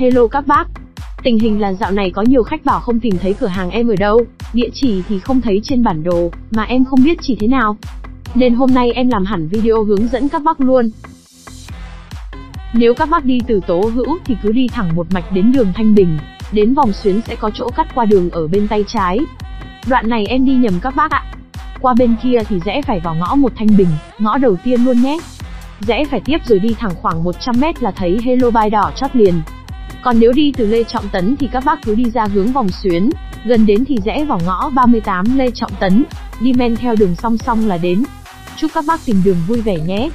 Hello các bác. Tình hình là dạo này có nhiều khách bảo không tìm thấy cửa hàng em ở đâu, địa chỉ thì không thấy trên bản đồ, mà em không biết chỉ thế nào. Nên hôm nay em làm hẳn video hướng dẫn các bác luôn. Nếu các bác đi từ Tố Hữu thì cứ đi thẳng một mạch đến đường Thanh Bình, đến vòng xuyến sẽ có chỗ cắt qua đường ở bên tay trái. Đoạn này em đi nhầm các bác ạ. Qua bên kia thì rẽ phải vào ngõ một Thanh Bình, ngõ đầu tiên luôn nhé. Rẽ phải tiếp rồi đi thẳng khoảng 100m là thấy Hello Bike đỏ chót liền. Còn nếu đi từ Lê Trọng Tấn thì các bác cứ đi ra hướng vòng xuyến, gần đến thì rẽ vào ngõ 38 Lê Trọng Tấn, đi men theo đường song song là đến. Chúc các bác tìm đường vui vẻ nhé.